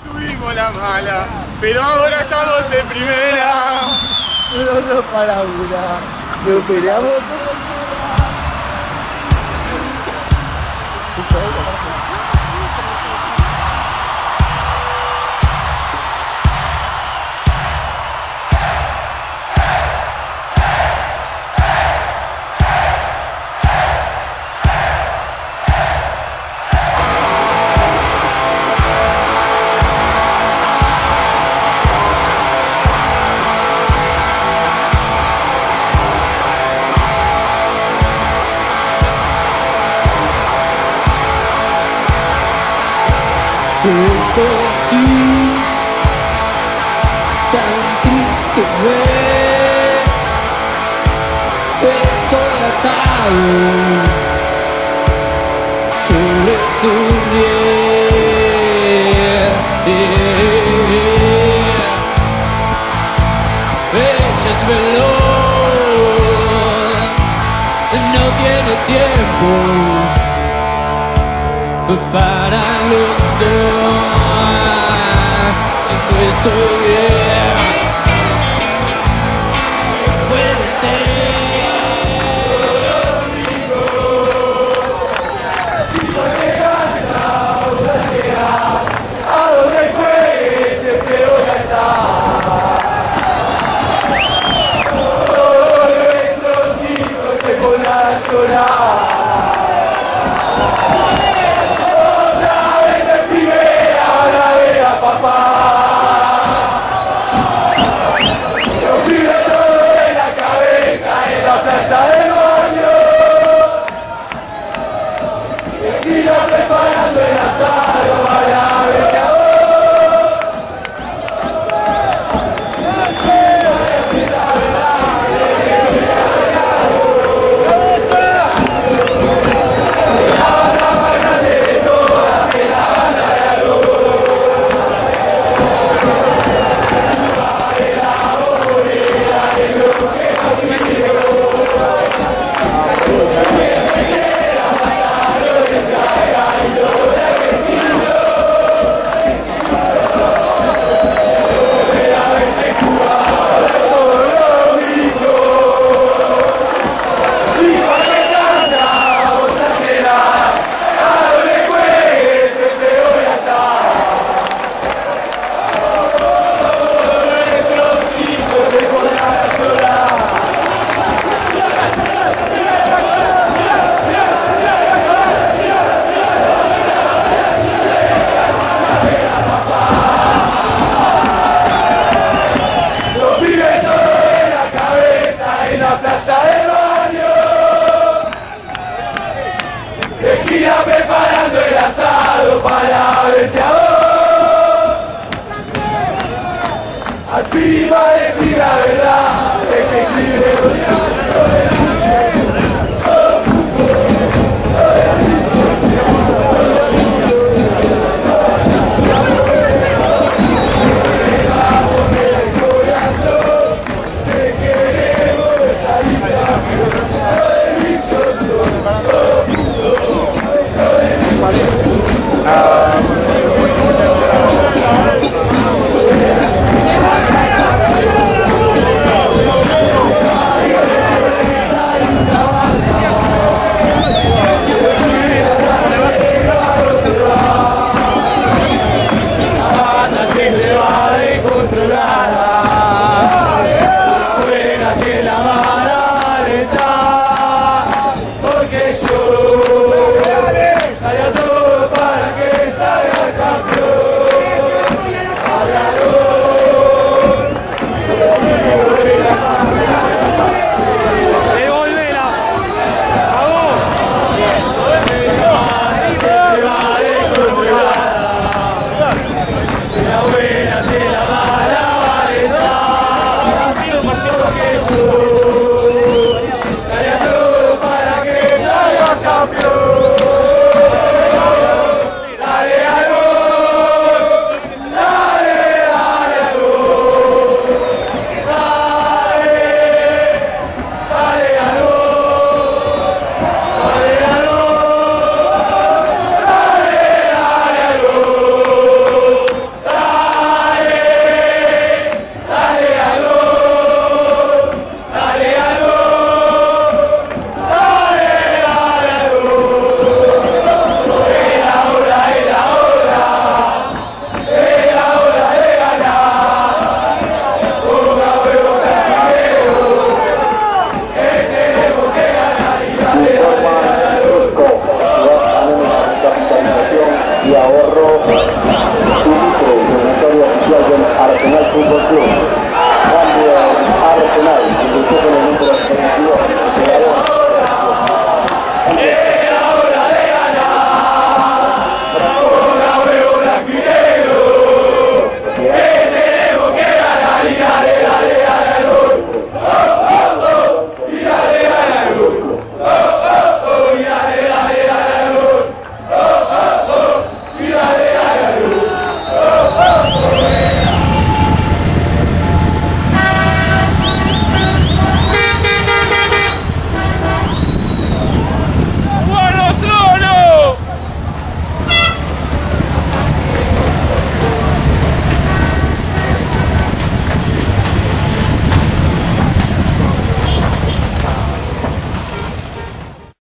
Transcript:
Tuvimos la mala, pero ahora estamos en primera. Pero no para una. Lo peleamos Estoy así, tan triste, ver. Estoy atado sobre tu es veloz, no tiene tiempo para los dos. No estoy bien. y ahorro Sucre, secretario oficial del Arsenal Fútbol Club. Cambio Arsenal, inició con el número 32, Dale.